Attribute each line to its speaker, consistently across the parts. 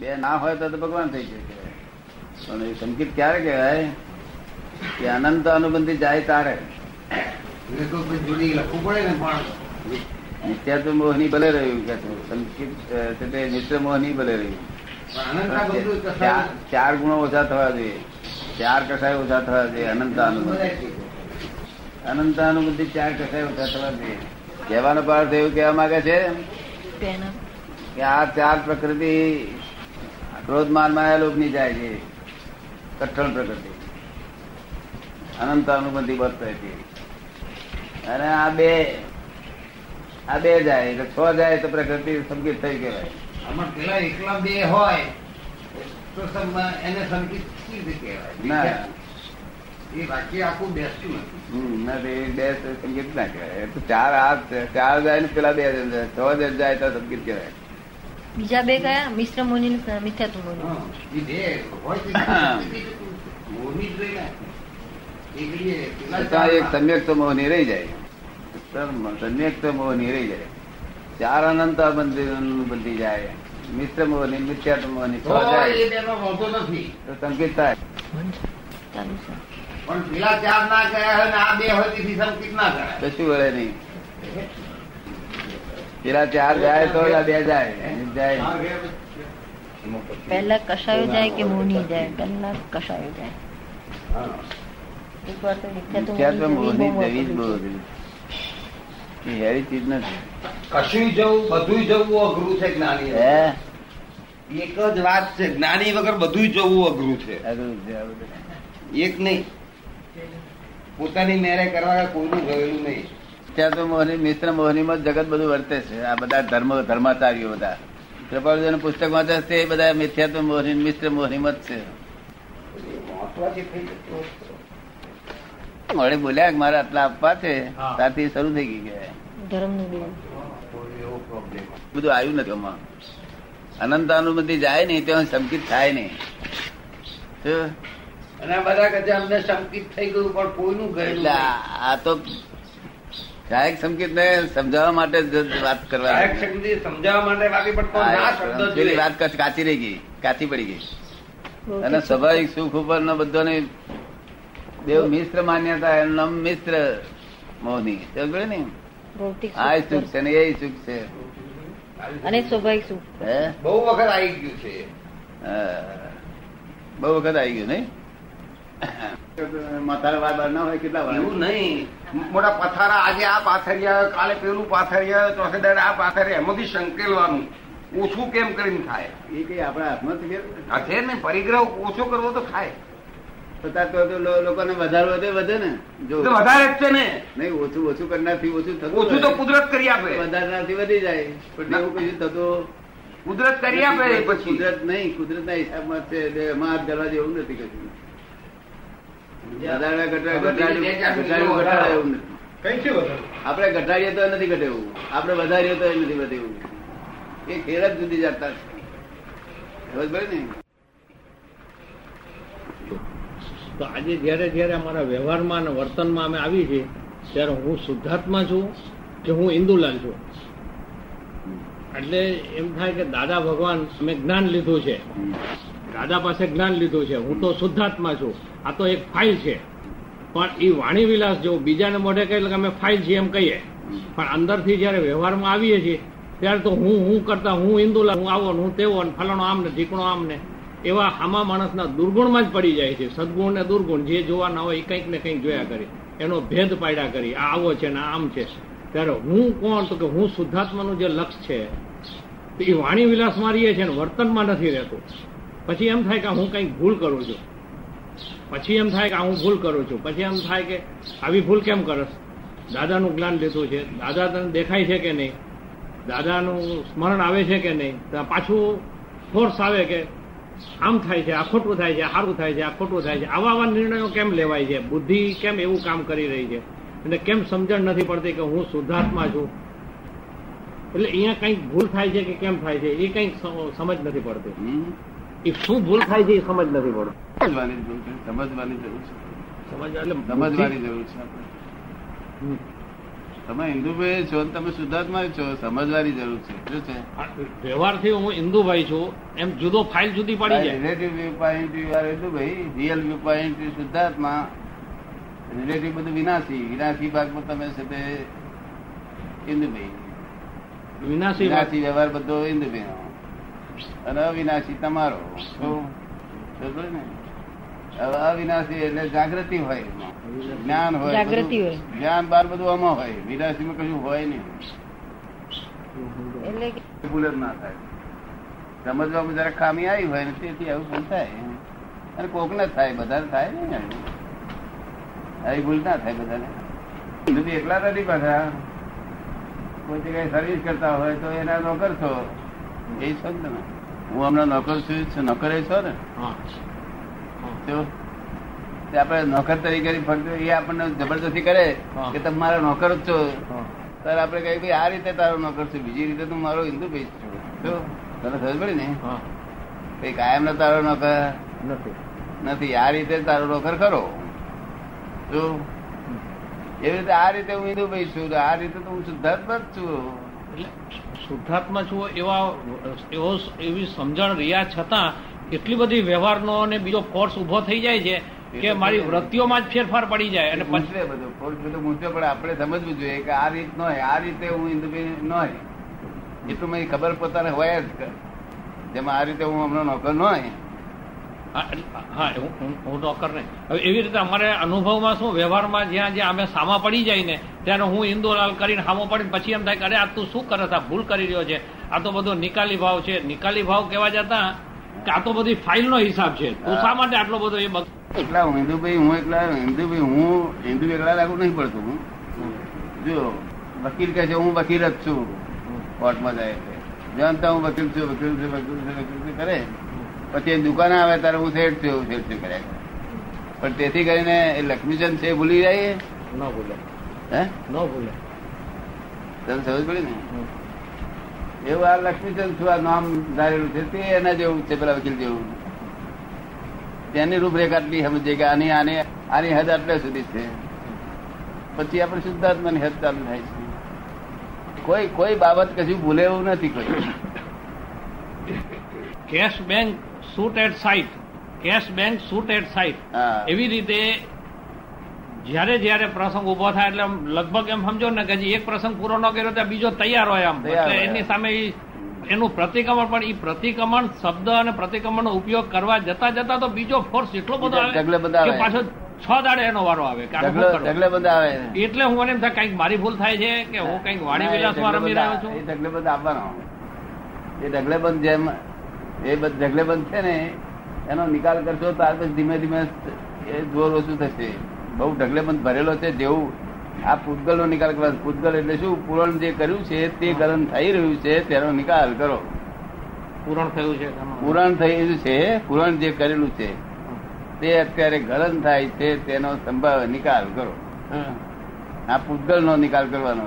Speaker 1: બે ના હોય તો તો ભગવાન થઈ શકે. પણ એ સંકેત ક્યારે કહેવાય? કે અનંત અનુબંધી જાય તારે.
Speaker 2: એટલે તો પછી જોડી લખવું પડે ને પણ.
Speaker 1: નિત્યાત્વ મોહની ભલે રહ્યું કે. સંકેત છે મોહની ભલે રહ્યું. ચાર ગુણો ઓછા થવા જોઈએ. ચાર કસાય ઓછા થવા જોઈએ અનંત અનુબંધી. અનંત અનુબંધી ચાર કસાય ઓછા થવા જોઈએ. કહેવાનો પાર્થ એવું કહેવા માંગે છે? કે આ ચાર પ્રકૃતિ ક્રોધ માન માયા લોભની જાય છે. કઠણ પ્રકૃતિ અનંત અનુબંધી વર્તે છે અને આ બે આ બે જાય એટલે છ જાય તો પ્રકૃતિ સંકેત થઈ કહેવાય.
Speaker 2: આમાં પેલા એકલા બે હોય તો એને સંકેત કેવી
Speaker 1: ના.
Speaker 2: એ વાક્ય આખું બેસતું નથી.
Speaker 1: ના બે સંગીત ના કહેવાય. તો ચાર આ ચાર જાય ને પેલા બે જાય. છ જાય તો સંગીત કહેવાય.
Speaker 3: બીજા બે કયા મિશ્ર મુનિ. મિથ્યાતુ મુનિ
Speaker 1: એક
Speaker 2: ચાર
Speaker 1: સમ્યક તો મોહની રહી જાય. સમ્યક તો મોહની રહી જાય. ચાર અનંત મંદિર બંધી જાય. મિશ્ર મોહની મિથ્યાત્વ મોહની છ
Speaker 2: તો
Speaker 1: જાય. સંકેત થાય.
Speaker 2: પણ પેલા ચાર ના ગયા હોય ને આ બે હોય તેથી સંકેત ના કરાય.
Speaker 1: કશું વળે નહીં. પેલા ચાર જાય તો બે જાય જાય.
Speaker 3: પહેલા કશાયો જાય કે મોની જાય? પહેલા કસાયો જાય? એક વાર તો જવી
Speaker 1: જ
Speaker 3: બહુ
Speaker 1: હેરી ચીજ નથી.
Speaker 2: કશું જવું બધું જવું અઘરું છે જ્ઞાની
Speaker 1: હે?
Speaker 2: એક જ વાત છે જ્ઞાની વગર બધું જવું અઘરું છે. એક નહીં. પોતાની મેરે કરવા કોઈનું ગયેલું નહીં.
Speaker 1: મિથ્યાત્વ મોહની મિશ્ર મોહનીમાં જગત બધું વર્તે છે. આ બધા ધર્મ ધર્માચાર્યો બધા. કૃપાળુજીનું પુસ્તક વાંચે છે એ બધા મિથ્યાત્વ મોહની મિશ્ર મોહનીમાં જ છે.
Speaker 2: તો.
Speaker 1: વળી બોલ્યા કે મારે આટલા આપવા છે. ત્યારથી શરૂ થઈ ગઈ
Speaker 2: પ્રોબ્લેમ
Speaker 1: બધું આવ્યું નથી આમાં. અનંત અનુમતિ જાય નહીં ત્યાં સંકિત થાય નહીં.
Speaker 2: અને બધા કદાચ અમને સંકિત થઈ ગયું પણ કોઈનું ગયેલું
Speaker 1: આ તો સહાયક સંકેત ને સમજાવવા માટે વાત કરવા.
Speaker 2: સહાયક સમજાવવા માટે બાકી પણ ના શબ્દ
Speaker 1: પેલી વાત કાચી રહી ગઈ કાચી પડી ગઈ. અને સ્વાભાવિક સુખ ઉપર નો બધાને દેવ મિશ્ર માન્યતા એનું નામ મિશ્ર મોહની. સમજે ને? આ
Speaker 3: સુખ
Speaker 1: સુખ છે ને એ સુખ છે.
Speaker 3: અને સ્વાભાવિક સુખ
Speaker 2: બહુ વખત આવી ગયું છે.
Speaker 1: બહુ વખત આવી ગયું નહીં? માથાના વાળ બાર ના હોય કેટલા વાર
Speaker 2: એવું નહીં. મોટા પથારા આજે આ પાથરિયા કાલે પેલું પાથરિયા ચોથે દાડે આ પાથરિયા એમાંથી સંકેલવાનું. ઓછું કેમ કરીને થાય?
Speaker 1: એ કઈ આપણા હાથમાં છે?
Speaker 2: છે ને પરિગ્રહ ઓછો કરવો તો થાય.
Speaker 1: તો લોકોને વધારે વધે વધે ને. જો
Speaker 2: તો વધારે જ છે ને.
Speaker 1: નહીં ઓછું ઓછું કરનારથી ઓછું થતું
Speaker 2: ઓછું તો કુદરત કરી આપે.
Speaker 1: વધારનારથી વધી જાય. પણ એવું કશું થતું
Speaker 2: કુદરત કરી આપે પછી.
Speaker 1: કુદરત નહીં કુદરતના હિસાબમાં છે. એમાં હાથ ધરવા જેવું નથી કશું. વધારવા ઘટાડ્યું ઘટાડ્યું ઘટાડે એવું નથી
Speaker 2: કઈ છે વધારે?
Speaker 1: આપણે ઘટાડીએ તો નથી ઘટે એવું આપણે વધારીએ તો નથી વધે એવું એ ખેર જ જુદી જતા છે. ખબર પડે ને?
Speaker 4: તો આજે જ્યારે જ્યારે અમારા વ્યવહારમાં અને વર્તનમાં અમે આવી છીએ ત્યારે હું શુદ્ધાત્મા છું કે હું ઇન્દુલાલ છું? એટલે એમ થાય કે દાદા ભગવાન અમે જ્ઞાન લીધું છે. દાદા પાસે જ્ઞાન લીધું છે. હું તો શુદ્ધાત્મા છું. આ તો એક ફાઇલ છે. પણ એ વાણી વિલાસ જો બીજાને મોઢે કહીએ કે અમે ફાઇલ છીએ એમ કહીએ. પણ અંદરથી જ્યારે વ્યવહારમાં આવીએ છીએ, ત્યારે તો હું હું કરતા હું હિન્દુલા હું આવો હું તેવો ને ફલાણો આમ ને ઢીકણો આમ ને એવા આમા માણસના દુર્ગુણમાં જ પડી જાય છે. સદગુણ ને દુર્ગુણ જે જોવાના હોય એ કંઈક ને કંઈક જોયા કરી. એનો ભેદ પાડ્યા કરી. આ આવો છે ને આમ છે. ત્યારે હું કોણ તો કે હું શુદ્ધાત્માનું જે લક્ષ છે એ વાણી વિલાસ મારીએ છે ને વર્તનમાં નથી રહેતું. પછી એમ થાય કે હું કંઈક ભૂલ કરું છું. પછી એમ થાય કે હું ભૂલ કરું છું. પછી એમ થાય કે આવી ભૂલ કેમ કરસ દાદાનું જ્ઞાન લીધું છે. દાદા તને દેખાય છે કે નહીં? દાદાનું સ્મરણ આવે છે કે નહીં? પાછું ફોર્સ આવે કે આમ થાય છે, આ ખોટું થાય છે સારું થાય છે, આ ખોટું થાય છે. આવા આવા નિર્ણયો કેમ લેવાય છે? બુદ્ધિ કેમ એવું કામ કરી રહી છે? અને કેમ સમજણ નથી પડતી કે હું શુદ્ધાત્મા છું? એટલે અહીંયા કંઈક ભૂલ થાય છે કે કેમ થાય છે? એ કંઈક સમજ નથી પડતી? એ શું ભૂલ થાય છે એ સમજ નથી પડતી.
Speaker 1: સમજવાની જરૂર છે. સમજવાની જરૂર છે. સમજવાની જરૂર છે તમે હિન્દુભાઈ છો તમે શુદ્ધાત્મા છો સમજવાની જરૂર છે. શું છે?
Speaker 4: વ્યવહારથી હું હિન્દુભાઈ છું. એમ જુદો ફાઇલ જુદી પડી જાય.
Speaker 1: Relative view point you are હિન્દુભાઈ. Real view point શુદ્ધાત્મા. રિલેટિવ બધું વિનાશી. વિનાશી ભાગમાં તમે છે તે હિન્દુભાઈ.
Speaker 4: વિનાશી
Speaker 1: વિનાશી વ્યવહાર બધો હિન્દુભાઈ અને અવિનાશી તમારો. અવિનાશી એટલે જાગૃતિ હોય. જ્ઞાન હોય
Speaker 3: જાગૃતિ હોય.
Speaker 1: જ્ઞાન બાર બધું આમાં હોય. વિનાશીમાં કશું હોય નહીં.
Speaker 3: એટલે
Speaker 1: ભૂલ જ ના થાય. સમજવામાં જરા ખામી આવી હોય ને તેથી આવું ભૂલ થાય. અને કોક ને થાય બધાને થાય ને આવી ભૂલ ના થાય બધાને. એકલા નથી પાછા. કોઈ જગ્યાએ સર્વિસ કરતા હોય તો એના નોકર છો એ છો ને. તમે હું હમણાં નોકર છું. નોકર છો ને? તે આપણે નોકર તરીકે ફરતો એ આપણને જબરદસ્તી કરે કે તમે મારા નોકર જ છો. ત્યારે આપણે કહીએ ભાઈ આ રીતે તારો નોકર છું બીજી રીતે તું મારો હિન્દુ ભાઈ છું. શું તને ખબર પડી ને? કઈ કાયમ નો તારો નોકર?
Speaker 4: નથી.
Speaker 1: નથી આ રીતે તારો નોકર ખરો. જો એવી રીતે આ રીતે હું હિન્દુ ભાઈ છું આ રીતે તો હું શુદ્ધાત્મા જ છું.
Speaker 4: શુદ્ધાત્મા છું એવા એવો એવી સમજણ રહ્યા છતાં એટલી બધી વ્યવહારનો અને બીજો ફોર્સ ઊભો થઈ જાય છે કે મારી વૃત્તિઓમાં જ ફેરફાર પડી જાય અને પછી
Speaker 1: બધું. ફોર્સ બધું મૂંઝવે પણ આપણે સમજવું જોઈએ કે આ રીત ન હોય આ રીતે હું ભાઈ ન હોય એટલું મને ખબર પોતાને હોય જ જેમાં આ રીતે હું હમણાં નોકર ન હોય
Speaker 4: હા, હા હું નોકર નહીં. હવે એવી રીતે અમારે અનુભવમાં શું વ્યવહારમાં જ્યાં જ્યાં અમે સામા પડી જાય ને ત્યારે હું હિન્દુલાલ કરીને સામો પડીને પછી એમ થાય કે અરે આ તું શું કરે આ ભૂલ કરી રહ્યો છે? આ તો બધો નિકાલી ભાવ છે. નિકાલી ભાવ કેવા જતા? કે આ તો બધી ફાઇલનો હિસાબ છે. તું શા માટે આટલો બધો એ એટલા
Speaker 1: હિન્દુભાઈ હું એકલા હિન્દુભાઈ હું હિન્દુ એકલા લાગુ નહીં પડતું હું. જો વકીલ કહે છે હું વકીલ જ છું કોર્ટમાં જાય છે. જાણતા હું વકીલ છું વકીલ છું વકીલ છું વકીલ છું કરે. પછી એ દુકાને આવે ત્યારે હું શેઠ થયો શેઠ છું કર્યા કરે. પણ તેથી કરીને એ લક્ષ્મીચંદ છે ભૂલી જાય?
Speaker 4: ન ભૂલે.
Speaker 1: હે?
Speaker 4: ન ભૂલે.
Speaker 1: તને સમજ પડી ને? એવું આ લક્ષ્મીચંદ છું આ નામ ધારેલું છે? તે એના જેવું છે પેલા વકીલ જેવું. તેની રૂપરેખા આટલી સમજે કે આની આની આની હદ આટલે સુધી છે. પછી આપણે શુદ્ધાત્માની હદ ચાલુ થાય છે. કોઈ કોઈ બાબત કશું ભૂલે એવું નથી કોઈ.
Speaker 4: Cash bank shoot at sight cash bank shoot at sight એવી રીતે જયારે જયારે પ્રસંગ ઊભો થાય એટલે લગભગ એમ સમજો ને કે હજી એક પ્રસંગ પૂરો ન કર્યો ત્યાં બીજો તૈયાર હોય આમ. એટલે એની સામે એનું પ્રતિક્રમણ પણ એ પ્રતિક્રમણ શબ્દ અને પ્રતિક્રમણનો ઉપયોગ કરવા જતા જતા તો બીજો ફોર્સ એટલો બધો આવે કે પાછો છ દાડે એનો વારો આવે એટલે હું મને એમ થાય કંઈક મારી ભૂલ થાય છે કે હું કંઈક વાણી વિલાસમાં રમી રહ્યો છું?
Speaker 1: એ ઢગલે બંધ આપવાનો એ ઢગલે બંધ જેમ એ જગલે બંધ છે ને એનો નિકાલ કરશો ત્યાર પછી ધીમે ધીમે એ જોર ઓછું થશે. બહુ ઢગલે બંધ ભરેલો છે જેવું આ પૂતગલ નો નિકાલ કરવા પૂતગલ એટલે શું? પૂરણ જે કર્યું છે તે ગલન થઈ રહ્યું છે તેનો નિકાલ કરો.
Speaker 4: પૂરણ થયું છે.
Speaker 1: પૂરણ થયેલું છે પૂરણ જે કરેલું છે તે અત્યારે ગલન થાય છે તેનો સંભાવ નિકાલ કરો. આ પૂતગલ નો નિકાલ કરવાનો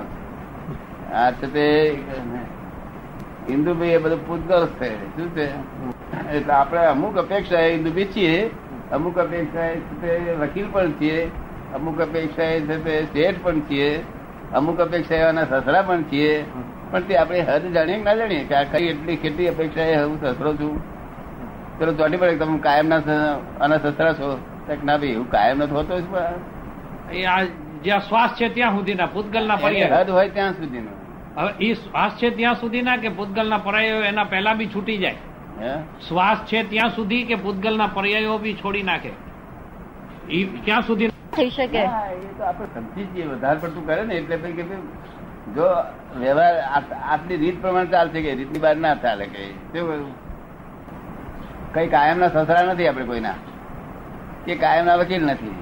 Speaker 1: આ છે તે હિન્દુ ભાઈ એ બધું પૂતગલ છે. શું છે? એટલે આપણે અમુક અપેક્ષા એ હિન્દુ છીએ અમુક અપેક્ષા એ વકીલ પણ છીએ અમુક અપેક્ષા એ છે શેઠ પણ છીએ અમુક અપેક્ષા એવાના સસરા પણ છીએ. પણ તે આપણે હદ જાણીએ કે ના જાણીએ કે આ કઈ એટલી કેટલી અપેક્ષા એ હું સસરો છું? ચલો ચોટી પડે તમે કાયમ ના આના સસરા છો. ના ભાઈ હું કાયમ નથી હોતો જ પણ.
Speaker 4: એ જ્યાં શ્વાસ છે ત્યાં સુધીના
Speaker 1: ભૂતગલ
Speaker 4: ના
Speaker 1: હદ હોય ત્યાં સુધીનો.
Speaker 4: હવે એ શ્વાસ છે ત્યાં સુધી ના કે પૂતગલના પર્યાયો એના પહેલા બી છૂટી જાય? શ્વાસ છે ત્યાં સુધી કે પૂતગલના પર્યાયો બી છોડી નાખે? એ ક્યાં સુધી
Speaker 3: થઈ શકે?
Speaker 1: એ તો આપણે સમજી જઈએ. વધારે પડતું કરે ને એટલે કે ભાઈ જો વ્યવહાર આપની આટલી રીત પ્રમાણે ચાલશે કે રીતની બહાર ના ચાલે કે? કઈ કાયમના સસરા નથી આપણે કોઈના? કે કાયમના વકીલ નથી?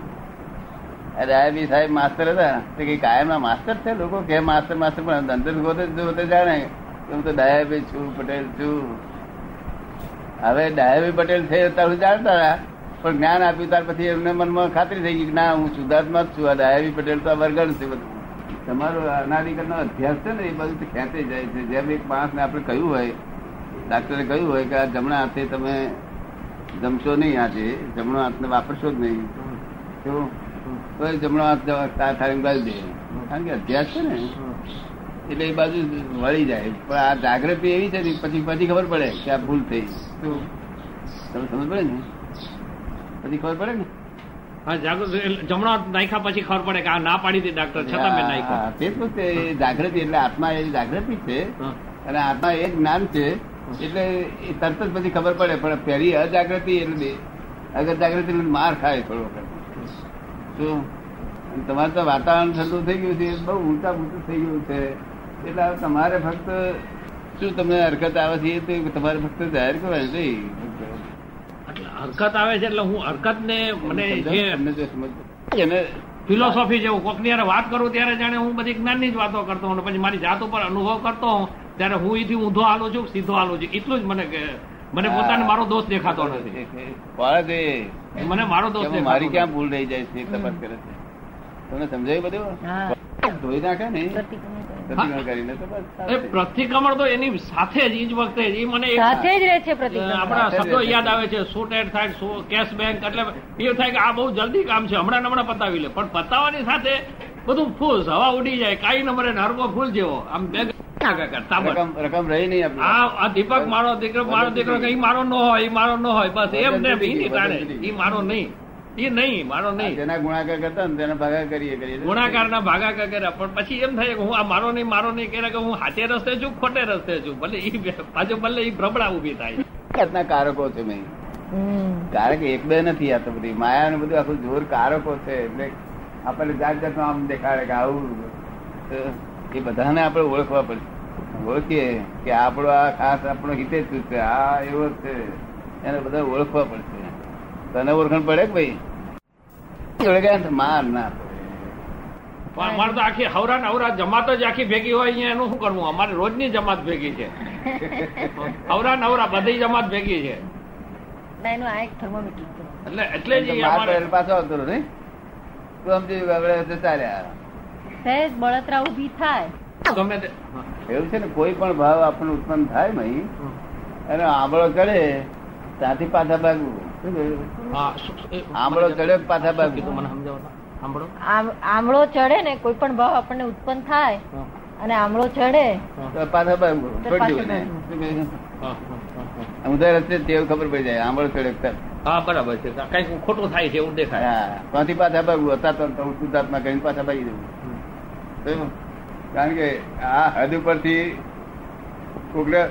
Speaker 1: અરે આ બી સાહેબ માસ્તર હતા. તો કઈ કાયમના માસ્તર છે લોકો? કે માસ્તર માસ્તર, પણ અંદર ગોતે જોતે જાણે. હું તો ડાયાભાઈ છું, પટેલ છું. હવે ડાયાભાઈ પટેલ છે તારું જાણતા હતા. પણ જ્ઞાન આપ્યું ત્યાર પછી એમને મનમાં ખાતરી થઈ ગઈ કે ના, હું સુધાર્થમાં જ છું. આ દયાભાઈ પટેલ તો વર્ગણ છે બધું. તમારો અનાદિકરણનો અભ્યાસ છે ને એ બધું ખેંચે જાય છે. જેમ એક માણસને આપણે કહ્યું હોય, ડાક્ટરે કહ્યું હોય કે આ જમણા હાથે તમે જમશો નહીં આજે. જમણો હાથને વાપરશો જ નહીં. તો તો જમણો હાથ તા- થાળીમાં દે. કારણ કે અભ્યાસ છે ને એટલે એ બાજુ વળી જાય. પણ આ જાગૃતિ એવી છે ને પછી પછી ખબર પડે કે આ ભૂલ થઈ. શું? તમને સમજ પડે ને? પછી ખબર પડે ને?
Speaker 4: હા જાગૃત એટલે જમણો નાખ્યા પછી ખબર પડે કે આ ના પાડી હતી ડાક્ટર છતાં મેં નાખ્યો.
Speaker 1: તે વસ્તુ જાગૃતિ એટલે આત્મા એ જાગૃતિ છે. અને આત્મા એ જ્ઞાન છે. એટલે એ તરત જ પછી ખબર પડે. પણ પહેલી અજાગૃતિ એટલે અગર જાગૃતિ એટલે માર ખાય થોડો વખત. શું તમારે તો વાતાવરણ ઠંડુ થઈ ગયું છે બહુ ઊંચા ઊંચું થઈ ગયું છે. એટલે હવે તમારે ફક્ત શું તમને હરકત આવે છે એ તો તમારે ફક્ત જાહેર કરવાની નહીં
Speaker 4: એટલે હરકત આવે છે એટલે હું હરકત ને મને
Speaker 1: એને
Speaker 4: ફિલોસોફી જેવું કોકની યારે વાત કરું ત્યારે જાણે હું બધી જ્ઞાનની જ વાતો કરતો હોઉં પછી મારી જાત ઉપર અનુભવ કરતો હોઉં ત્યારે હું એથી ઊંધો હાલો છું સીધો હાલો છું. એટલું જ મને કે મને પોતાને મારો દોષ દેખાતો નથી. મને મારો દોષ
Speaker 1: મારી ક્યાં ભૂલ રહી જાય છે તપાસ કરે છે? તમને સમજાયું બધું? ધોઈ નાખે ને?
Speaker 3: પ્રતિક્રમણ
Speaker 1: તો બસ
Speaker 4: એ પ્રતિક્રમણ તો એની સાથે જ ઈજ જ વખતે જ. ઈ મને
Speaker 3: સાથે જ રહે છે
Speaker 4: આપણા શબ્દો યાદ આવે છે શું ટેટ થાય શું કેશ બેંક એટલે એ થાય કે આ બહુ જલ્દી કામ છે હમણાં ને હમણાં પતાવી લે. પણ પતાવવાની સાથે બધું ફૂસ હવા ઉડી જાય કાઈ નંબરે નરકો ફૂલ જેવો. આમ બે
Speaker 1: રકમ રકમ રહી નહીં
Speaker 4: આ આ દીપક મારો દીકરો મારો દીકરો કે મારો ન હોય મારો ન હોય બસ એમ ને મારો નહીં. એ નહીં મારો નહીં.
Speaker 1: જેના ગુણાકાર કરતા ને તેના ભાગા કરીએ કરીએ.
Speaker 4: ગુણાકાર ના ભાગાકાર કર્યા પણ પછી એમ થાય કે હું આ મારો નહીં મારો નહીં કર્યા કે હું હાથે રસ્તે છું ખોટે રસ્તે છું. ભલે એ પાછો ભલે એ ભ્રમણા ઊભી થાય.
Speaker 1: જાતના કારકો છે મેં
Speaker 3: હમ.
Speaker 1: કારક એક બે નથી આ તો બધી. માયા ને બધું આખું જોર કારકો છે. એટલે આપણને જાત જાતનું આમ દેખાડે કે આવું એ બધાને આપણે ઓળખવા પડશે. ઓળખીએ કે આપણો આ ખાસ આપણો હિતેચ્છુ છે આ એવો છે. એને બધા ઓળખવા પડશે. તને ઓળખણ પડે કે ભાઈ? ઓળખાય માર ના
Speaker 4: પણ અમારે તો આખી હવરા નવરા જમાત જ આખી ભેગી હોય અહીંયા એનું શું કરવું? અમારે રોજની જમાત ભેગી છે. હવરા નવરા બધી જમાત ભેગી છે. એટલે એટલે જ
Speaker 1: પાછો આવતો નહીં? તો સમજી ચાલ્યા
Speaker 3: સહેજ બળતરા ઊભી થાય.
Speaker 4: ગમે
Speaker 1: એવું છે ને કોઈ પણ ભાવ આપણને ઉત્પન્ન થાય નહીં. અને આંબળો ચડે ત્યાંથી પાછા ભાગવું. આંબળો ચડે પાછા ભાગવું.
Speaker 4: મને સમજાવો.
Speaker 3: આમળો ચડે ને કોઈ પણ ભાવ આપણને ઉત્પન્ન થાય. અને આમળો ચડે
Speaker 1: તો પાછા ભાગવું?
Speaker 4: હા.
Speaker 1: ઊંધા રસ્તે તેવું ખબર પડી જાય. આંબળો ચડે
Speaker 4: હા બરાબર છે. કંઈક ખોટું થાય છે એવું દેખાય.
Speaker 1: હા ત્યાંથી પાછા ભાગવું. હતા તો હું શુદ્ધાત્મા કરીને પાછા ભાગી તો કારણ કે આ હદ ઉપરથી
Speaker 3: ને.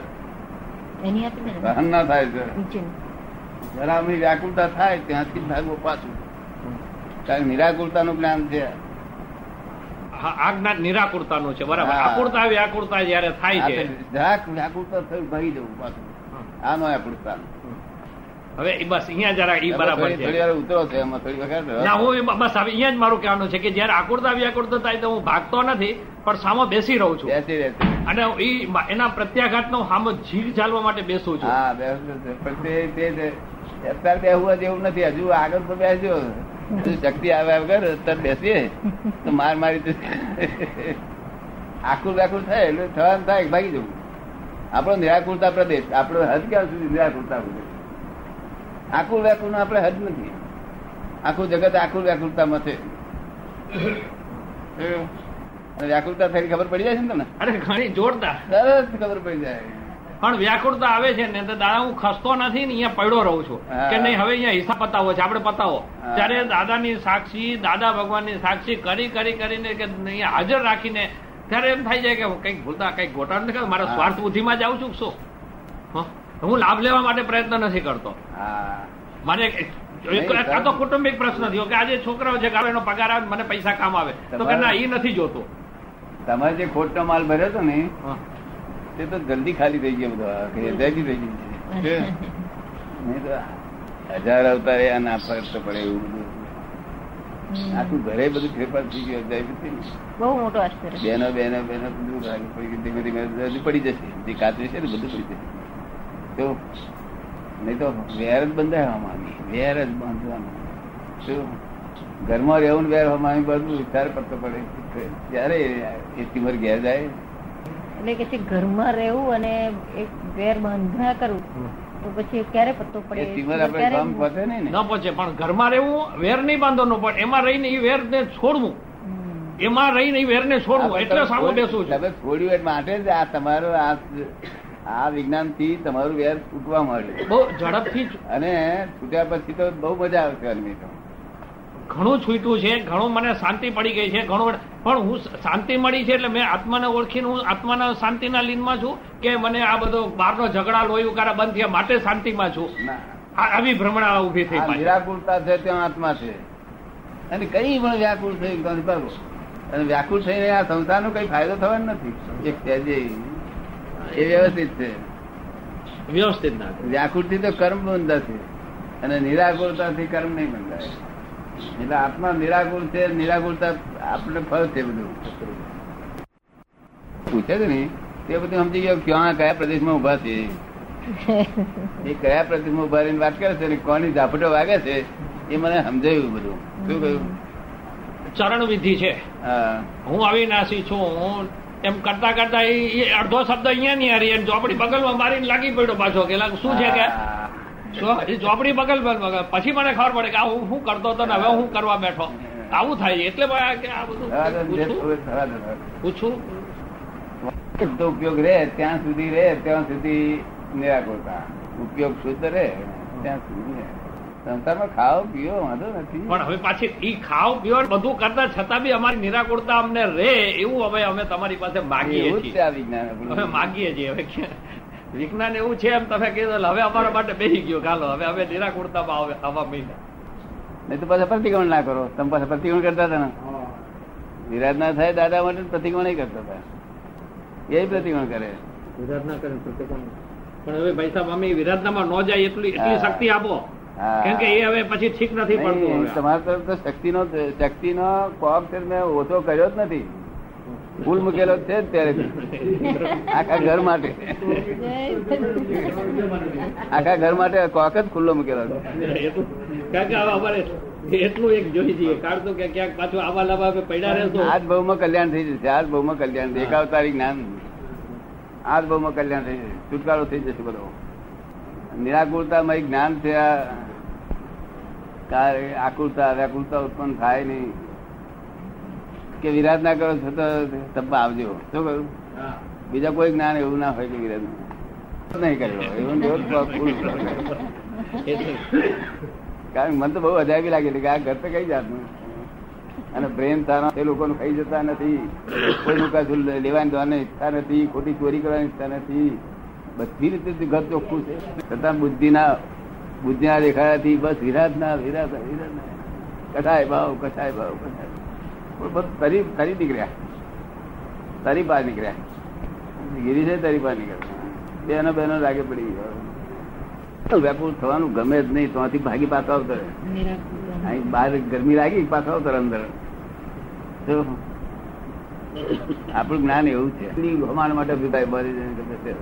Speaker 1: સહન ના થાય છે. જરા વ્યાકુળતા થાય ત્યાંથી ભાગવું પાછું. કારણ કે નિરાકુળતાનું જ્ઞાન છે.
Speaker 4: આ જ્ઞાન નિરાકુરતાનું છે બરાબર. આકુરતા વ્યાકુરતા જયારે થાય છે.
Speaker 1: જરાક વ્યાકુળતા થયું ભાઈ જવું પાછું. આ નો વ્યાકુળતા
Speaker 4: હવે બસ અહીંયા જરા એ બરાબર
Speaker 1: થોડી થોડી વાર ઉતરો છે એમાં થોડી વખત
Speaker 4: ના હું બસ હવે અહીંયા જ મારું કહેવાનું છે કે જયારે આકુરતા વ્યાકુરતા થાય તો હું ભાગતો નથી પણ સામો બેસી રહું છું.
Speaker 1: બેસી રહેશે.
Speaker 4: અને ઈ એના પ્રત્યાઘાત નો સામો જીવ ચાલવા માટે બેસું છું.
Speaker 1: હા પણ તે તે અત્યારે બેહવા જેવું નથી. હજુ આગળ તો હજુ શક્તિ આવે વગર અત્યારે બેસીએ. તો માર મારી આકુર વ્યાકુર થાય એટલે થવાનું થાય ભાગી જવું. આપણો નિરાકુરતા પ્રદેશ. આપણો હદ ક્યાં સુધી નિરાકુરતા પ્રદેશ આકુર વ્યાકુળ નો આપણે હદ નથી. આખું જગત આકુલ વ્યાકુળતામાં છે. વ્યાકુળતા થઈને ખબર પડી જાય છે ને તમને?
Speaker 4: અરે ઘણી જોરદાર.
Speaker 1: સરસ ખબર પડી જાય.
Speaker 4: પણ વ્યાકુળતા આવે છે ને દાદા હું ખસતો નથી ને અહીંયા પડ્યો રહું છું. કે નહીં હવે અહીંયા હિસાબ પતાવો છે આપણે પતાવો. ત્યારે દાદાની સાક્ષી દાદા ભગવાનની સાક્ષી કરી કરી કરીને કે અહીંયા હાજર રાખીને ત્યારે એમ થાય જાય કે કંઈક ભૂલતા કંઈક ગોટાળ નથી મારા. સ્વાર્થ બુદ્ધિમાં જાઉં છું શું? હં? હું લાભ લેવા માટે પ્રયત્ન નથી કરતો.
Speaker 1: મને
Speaker 4: આ તો કુટુંબિક પ્રશ્ન થયો કે આજે છોકરાઓ છે એનો પગાર આવે મને પૈસા કામ આવે. તો કે ના એ નથી જોતો.
Speaker 1: તમારે જે ખોટનો માલ ભર્યો હતો ને તે તો જલ્દી ખાલી થઈ ગયો બધો થઈ નહીં તો હજાર અવતારે આ ના ફરક તો પડે એવું બધું. આખું ઘરે બધું ફેરફાર થઈ ગયો.
Speaker 3: બહુ મોટો
Speaker 1: બેનો બેનો બેનો બધું પડી ગયું. ધીમે ધીમે બધું પડી જશે. જે કાતરી છે ને બધું પડી જશે. તો નહીં તો વેર જ બંધાવવા માંગી વેર જ બાંધવાનું. શું? ઘરમાં રહેવું ને વેર માંગી બધું વિચાર પડતો પડે. ત્યારે એ ટીમર ઘેર જાય.
Speaker 3: એટલે કે છે ઘરમાં રહેવું અને એક વેર બાંધણા કરવું તો પછી ક્યારે પત્તો પડે?
Speaker 1: એ સ્ટીમર આપણે કામ પતે નહીં ને?
Speaker 4: ન પહોંચે પણ ઘરમાં રહેવું વેર નહીં બાંધવાનું પણ એમાં રહીને એ વેરને છોડવું.
Speaker 3: હમ.
Speaker 4: એમાં રહીને વેર ને છોડવું એટલે
Speaker 1: તમે
Speaker 4: બેસવું છે.
Speaker 1: તમે છોડ્યું એટલે માટે જ આ તમારો આ આ વિજ્ઞાનથી તમારું વેર છૂટવા માંડ્યું
Speaker 4: બહુ ઝડપથી
Speaker 1: અને છૂટ્યા પછી તો બહુ મજા આવશે તો.
Speaker 4: ઘણું છૂટ્યું છે ઘણું મને શાંતિ પડી ગઈ છે ઘણું પણ હું શાંતિ મળી છે એટલે મેં આત્માને ઓળખીને હું આત્માના શાંતિના લીનમાં છું કે મને આ બધો બહારનો ઝઘડા લોહી ઉકારા બંધ થયા માટે શાંતિમાં છું. આ- આવી ભ્રમણા ઊભી થઈ
Speaker 1: નિરાકુરતા છે ત્યાં આત્મા છે. અને કઈ પણ વ્યાકુળ થઈ અને વ્યાકુળ થઈને આ સંસ્થાનો કઈ ફાયદો થવાનો નથી. એક એ વ્યવસ્થિત છે.
Speaker 4: વ્યવસ્થિત ના થાય.
Speaker 1: તો કર્મ બંધાશે અને નિરાકુરતાથી કર્મ નહીં બંધાય. એટલે આત્મા નિરાકુર છે નિરાકુરતા આપણે ફળ છે બધું. પૂછે છે ને તે બધું સમજી ગયો ક્યાં કયા પ્રદેશમાં ઊભા છે? એ કયા પ્રદેશમાં ઊભા રહીને વાત કરે છે અને કોની ઝાપટો વાગે છે એ મને સમજાયું બધું. શું કહ્યું?
Speaker 4: ચરણ વિધિ છે.
Speaker 1: હા.
Speaker 4: હું નાસી છું હું એમ કરતા કરતા એ અડધો શબ્દ અહીંયા નહીં હારી ચોપડી બગલમાં મારીને લાગી પડ્યો પાછો કે શું છે કે? ચોપડી બગલ બગલ. પછી મને ખબર પડે કે આ હું શું કરતો હતો ને હવે હું કરવા બેઠો. આવું થાય એટલે કે આ બધું પૂછું.
Speaker 1: ઉપયોગ રે ત્યાં સુધી રે ત્યાં સુધી નિરાકુરતા ઉપયોગ શુદ્ધ રે ત્યાં સુધી. સંસારમાં ખાવ પીવો વાંધો નથી.
Speaker 4: પણ હવે પાછી ઈ ખાવ પીવો બધું કરતા છતાં બી અમારી નિરાકુરતા અમને રે એવું હવે અમે તમારી પાસે માગીએ છીએ.
Speaker 1: આ વિજ્ઞાન અમે
Speaker 4: હવે માગીએ છીએ. હવે વિજ્ઞાન એવું છે એમ તમે કીધું હવે અમારા માટે બેસી ગયો. ચાલો હવે હવે નિરાકુરતામાં આવે આવા મહિના.
Speaker 1: નહીં તો પાછા પ્રતિક્રમણ ના કરો. તમે પાછા પ્રતિક્રમણ કરતા હતા ને? વિરાટ ના થાય દાદા માટે પ્રતિક્રમણ નહીં કરતા હતા. એ પ્રતિક્રમણ કરે.
Speaker 4: વિરાધના કરે પ્રતિક્રમણ. પણ હવે ભાઈ સાહેબ અમે વિરાધનામાં ન જાય એટલી એટલી શક્તિ આપો. કેમ કે એ હવે પછી ઠીક નથી પડતું
Speaker 1: તમારા તરફ તો શક્તિનો શક્તિનો કોપ છે મેં ઓછો કર્યો જ નથી. ફૂલ મૂકેલો છે જ ત્યારે આખા ઘર માટે. આખા ઘર માટે કોક જ ખુલ્લો મૂકેલો છે.
Speaker 4: એટલું- એક જોઈ જઈએ. કાઢતો કે ક્યાંક પાછું આવા લાવા પડ્યા રહેશો.
Speaker 1: આજ ભાવમાં કલ્યાણ થઈ જશે આજ ભાવમાં કલ્યાણ થઈ એકાવતારી જ્ઞાન. આજમાં કલ્યાણ થઈ જશે. છુટકારો થઈ જશે બધો. નિરાકુરતામાં જ્ઞાન છે આ. કા- વ્યાકુલતા ઉત્પન્ન થાય નહીં. કે વિરાટ ના કરો છો તો તબ્બા આવજો. શું કહ્યું? બીજા કોઈ જ્ઞાન એવું ના હોય કે વિરાટ નહીં કર્યો. એવું કારણ મને તો બહુ અજાયબી લાગે કે આ ઘર તો કઈ જાતનું? અને પ્રેમ સારા એ લોકોનું ખાઈ જતા નથી. કોઈનું કશું લેવાની દેવાની ઈચ્છા નથી. ખોટી ચોરી કરવાની ઈચ્છા નથી. બધી રીતે ઘર ચોખ્ખું છે. છતાં બુદ્ધિના બુદ્ધિના દેખાડાથી બસ વિરાટ ના વિરાટ વિરાટ ના. કસાય ભાવ કસાય ભાવ કસાય બસ તરી તરી નીકળ્યા. તરી પાર નીકળ્યા. ગીરી છે તરી પાર નીકળ્યા. બેનો બેનો લાગે પડી ગયો. વ્યાકુળ થવાનું ગમે જ નહીં ત્યાંથી ભાગી પાછો આવતો. અહીં બહાર ગરમી લાગી પાછો આવતો અંદર. આપણું જ્ઞાન એવું છે. હમાન માટે અભિપ્રાય મરી જાય તે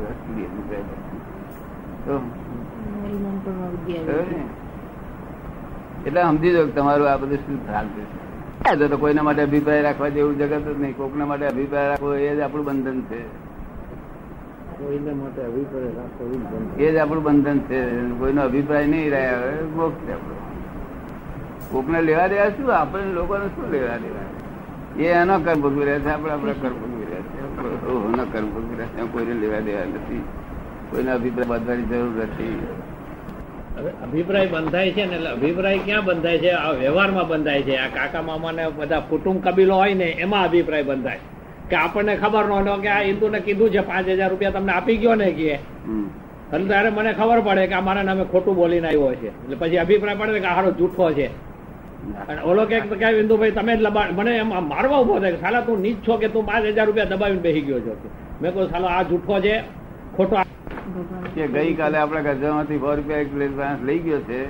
Speaker 1: એટલે સમજી દો તમારું આ બધું શું ચાલતું છે? તો કોઈના માટે અભિપ્રાય રાખવા જેવું જગત જ નહીં. કોકના માટે અભિપ્રાય રાખવો એ જ આપણું બંધન છે.
Speaker 4: કોઈને માટે અભિપ્રાય રાખવો એ જ
Speaker 1: આપણું બંધન છે. કોઈનો અભિપ્રાય નહીં રહ્યા હવે મોક્ષ છે આપણો. કોકને લેવા દેવા શું? આપણે લોકોને શું લેવા દેવા? એ એનો કર્મ ભોગવી રહ્યા છે આપણે આપણા કર્મ ભોગવી રહ્યા છે કર્મ ભોગવી રહ્યા છે. કોઈને લેવા દેવા નથી. કોઈને અભિપ્રાય બાંધવાની જરૂર નથી.
Speaker 4: હવે અભિપ્રાય બંધાય છે ને એટલે અભિપ્રાય ક્યાં બંધાય છે? આ વ્યવહારમાં બંધાય છે. આ કાકા મામા ને બધા કુટુંબ કબીલો હોય ને એમાં અભિપ્રાય બંધાય. કે આપણને ખબર ન કે આ હિન્દુને કીધું છે પાંચ હજાર રૂપિયા તમને આપી ગયો ને કે? એટલે ત્યારે મને ખબર પડે કે આ મારા નામે ખોટું બોલીને આવ્યો છે. એટલે પછી અભિપ્રાય પડે કે હારો જૂઠો છે. અને ઓલો કે ઇન્દુભાઈ તમે જ લબા મને એમ મારવા ઊભો થાય સાલા તું નીચ છો કે તું પાંચ હજાર રૂપિયા દબાવીને બેસી ગયો છો મેં કહ્યું સાલો આ જૂઠો છે. ખોટો
Speaker 1: કે ગઈકાલે આપણા ગજામાંથી સો રૂપિયા એક પ્લેટ માણસ લઈ ગયો છે.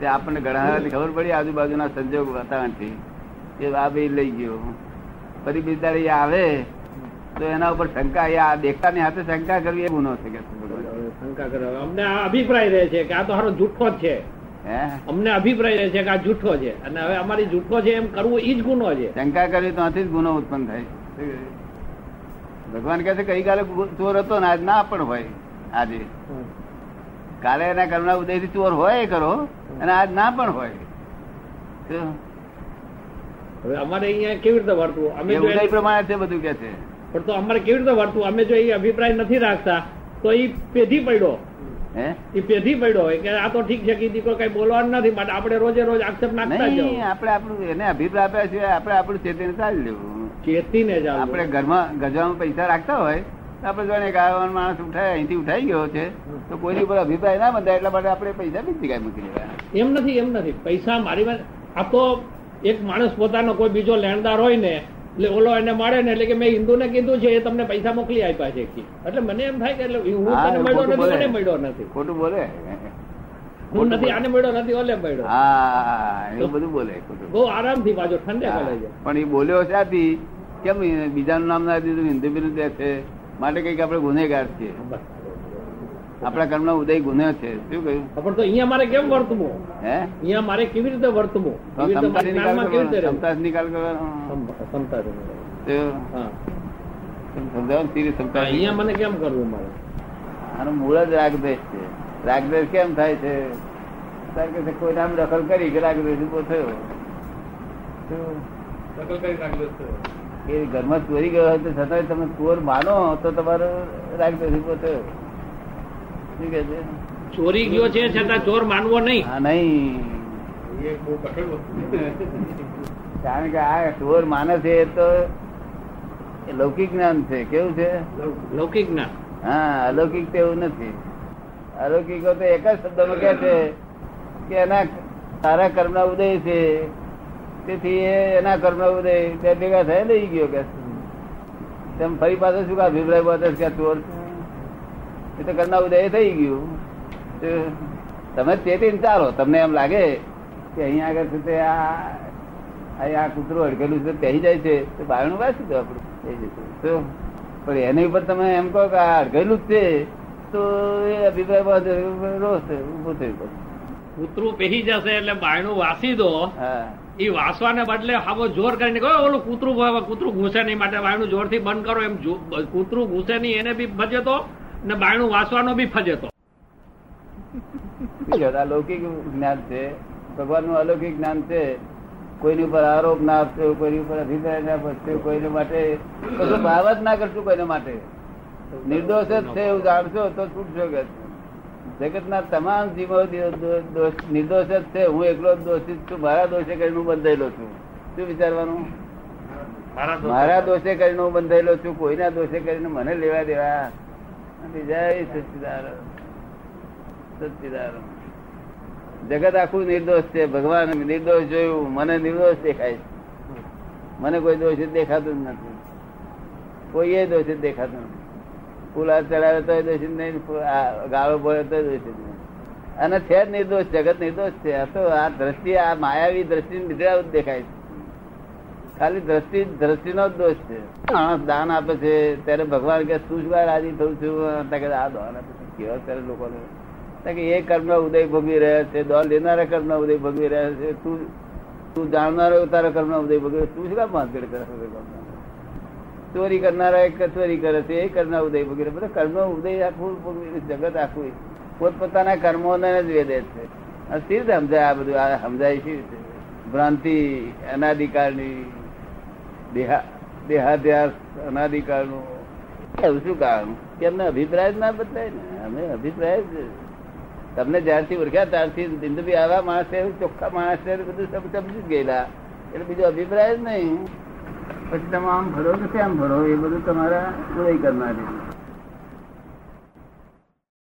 Speaker 1: તે આપણને ઘણા ખબર પડી આજુબાજુના સંજોગ વાતાવરણથી કે આ ભાઈ લઈ ગયો. ફરી બીજી આવે તો એના ઉપર શંકા આ દેખતાની હાથે શંકા કરવી એ ગુનો છે કે
Speaker 4: શંકા કરવા અમને આ અભિપ્રાય રહે છે કે આ તો હારો જૂઠો જ છે.
Speaker 1: હે?
Speaker 4: અમને અભિપ્રાય રહે છે કે આ જૂઠો છે. અને હવે અમારી જૂઠો છે એમ કરવું એ જ ગુનો છે.
Speaker 1: શંકા કરવી તો આથી જ ગુનો ઉત્પન્ન થાય. ભગવાન કહે છે ગઈકાલે ચોર હતો ને આજ ના પણ હોય આજે. કાલે એના કરુણા ઉદયથી ચોર હોય કરો અને આજ ના પણ હોય.
Speaker 4: હવે અમારે અહીંયા કેવી રીતે વર્તવું અમે
Speaker 1: ઉદય પ્રમાણે છે બધું કે છે.
Speaker 4: પણ તો અમારે કેવી રીતે વર્તવું અમે જો એ અભિપ્રાય નથી રાખતા તો એ પેઢી પડ્યો.
Speaker 1: હે?
Speaker 4: એ પેઢી પડ્યો હોય કે આ તો ઠીક છે કે દીકરો કઈ બોલવાનું નથી માટે આપણે રોજે રોજ આક્ષેપ નાખતા
Speaker 1: આપણે આપણું એને અભિપ્રાય આપ્યા છે આપણે આપણું ચેતન ચાલી લેવું.
Speaker 4: ચેતીને ચાલો
Speaker 1: આપણે ઘરમાં ગજવામાં પૈસા રાખતા હોય આપણે જોઈને કે માણસ ઉઠાય અહીંથી ઉઠાઈ ગયો છે તો કોઈની ઉપર અભિપ્રાય ના બંધાય એટલા માટે આપણે પૈસા બીજી જગ્યાએ મૂકી દેવા
Speaker 4: એમ નથી એમ નથી. પૈસા મારી વાત આ તો એક માણસ પોતાનો કોઈ બીજો લેણદાર હોય ને એટલે ઓલો એને મળે ને એટલે કે મેં હિન્દુને કીધું છે એ તમને પૈસા મોકલી આપ્યા છે એટલે મને એમ થાય કે એટલે હા, તને મળ્યો નથી મને મળ્યો નથી.
Speaker 1: ખોટું બોલે.
Speaker 4: હું નથી આને મળ્યો નથી ઓલે મળ્યો.
Speaker 1: હા એવું બધું બોલે
Speaker 4: બહુ આરામથી પાછો ઠંડે કરે
Speaker 1: પણ એ બોલ્યો ત્યાંથી કેમ બીજાનું નામ ના દીધું હિન્દુ વિરુદ્ધ છે. માટે કંઈક આપણે ગુનેગાર છીએ. આપણા કર્મ ઉદય ગુનો છે. શું કહ્યું?
Speaker 4: પણ તો અહીંયા મારે કેમ વર્તવું?
Speaker 1: હે?
Speaker 4: અહીંયા મારે કેવી રીતે વર્તવું? ક્ષમતા
Speaker 1: નિકાલ
Speaker 4: જ્ઞાનમાં
Speaker 1: કરવાનો
Speaker 4: રહેવું?
Speaker 1: નિકાલ કરવાનો.
Speaker 4: સમ- સમતાથી.
Speaker 1: તો?
Speaker 4: હા.
Speaker 1: સમજાવો સીરી ક્ષમતા
Speaker 4: અહીંયા મને કેમ કરવું મારે?
Speaker 1: આનો મૂળ જ રાગદ્વેષ છે. રાગદ્વેષ કેમ થાય છે? કારણ કે કોઈ નામ દખલ કરી કે રાગદ્વેષ ઊભો થયો. એ ઘરમાં ચોરી ગયો હોય તો છતાં તમે ચોર માનો તો તમારો રાગદ્વેષ ઊભો થયો. શું કે છે?
Speaker 4: ચોરી ગયો છે છતાં ચોર માનવો નહીં.
Speaker 1: હા નહીં. કારણ કે આ ચોર માને છે એ તો એ લૌકિક જ્ઞાન છે. કેવું છે?
Speaker 4: લૌકિક જ્ઞાન.
Speaker 1: હા અલૌકિક તેવું એવું નથી. અલૌકિકો તો એક જ શબ્દમાં કે છે કે એના સારા કર્મના ઉદય છે. તેથી એ એના કર્મના ઉદય બે ભેગા થાય લઈ ગયો કે તેમ ફરી પાછો શું કા બતાવે છે કે ચોર એ તો કર્મના ઉદય થઈ ગયું. તમે ચેતીને ચાલો. તમને એમ લાગે કે અહીંયા આગળ છે તે આ આ કૂતરું અડકેલું છે, પહેરી જાય છે. તો બારણું વાંચી દો આપણું. થઈ જશે તો પણ એની ઉપર તમે એમ કહો કે આ અડઘેલું જ છે. તો એ અભિપ્રાય રોષ ઊભો થયું
Speaker 4: કૂતરું પહેરી જશે એટલે બાયણું વાસી દો. એ વાસવાને બદલે હાવો જોર કરીને કહો ઓલું કૂતરું કૂતરું ઘૂસે નહીં માટે બાયણું જોરથી બંધ કરો. એમ કૂતરું ઘૂસે નહીં એને બી ફજેતો ને બાયણું વાસવાનો બી ફજેતો
Speaker 1: તો અલૌકિક જ્ઞાન છે. ભગવાનનું અલૌકિક જ્ઞાન છે. કોઈની ઉપર આરોપ ના આપશો કોઈની ઉપર અભિપ્રાય ના આપશો કોઈને માટે કશું ભાવ જ ના કરશું કોઈને માટે. નિર્દોષ જ છે એવું જાણશો તો છૂટશો કે જગતના તમામ જીવો નિર્દોષ જ છે. હું એકલો જ દોષિત છું. મારા દોષે કરીને હું બંધાયેલો છું. શું વિચારવાનું? મારા દોષે કરીને હું બંધાયેલો છું. કોઈના દોષે કરીને મને લેવા દેવા. જય સચિદાનંદ. સચિદાનંદ. જગત આખું નિર્દોષ છે. ભગવાન નિર્દોષ જોયું. મને નિર્દોષ દેખાય છે. મને કોઈ દોષિત દેખાતું જ નથી. કોઈ એ દોષિત દેખાતું નથી. ફૂલ ચડાવે તો દોષિત નહીં ગાળો ભરે તો દોષિત અને છે જ નિર્દોષ, જગત નિર્દોષ છે. તો આ દ્રષ્ટિ, આ માયાવી દ્રષ્ટિ નીકળ્યા દેખાય છે. ખાલી દ્રષ્ટિ, દ્રષ્ટિનો જ દોષ છે. માણસ દાન આપે છે, ત્યારે ભગવાન કે તું શું રાજી થયું છું. કે આ દોન આપે છે. કેવા ત્યારે લોકોને? કે એ કર્મ ઉદય ભોગવી રહ્યા છે, દોન લેનારા કર્મ ઉદય ભોગવી રહ્યા છે. તું તું જાણનારો તારા કર્મ ઉદય ભોગવે તું શું કામ માનગઢ કરે? ચોરી કરનારા એક ચોરી કરે છે, એ કર્મ ઉદય વગેરે બધા કર્મ ઉદય આખું જગત આખું પોતપોતાના કર્મોને જ વેદે છે. સ્થિર સમજાય આ બધું? આ સમજાય છે ભ્રાંતિ, અનાદિકાળની દેહા, દેહાધ્યાસ, અનાદિકાળનું. એવું શું કારણ? કે અમને અભિપ્રાય જ ના બદલાય ને? અમે અભિપ્રાય જ તમને જ્યારથી ઓળખ્યા ત્યારથી જિંદગી આવા માણસ છે, ચોખ્ખા માણસ બધું સમજી જ ગયેલા. એટલે બીજો અભિપ્રાય જ નહીં. પછી તમે આમ ભરો કે આમ ભરો? એ બધું તમારા ઉદય કરનારી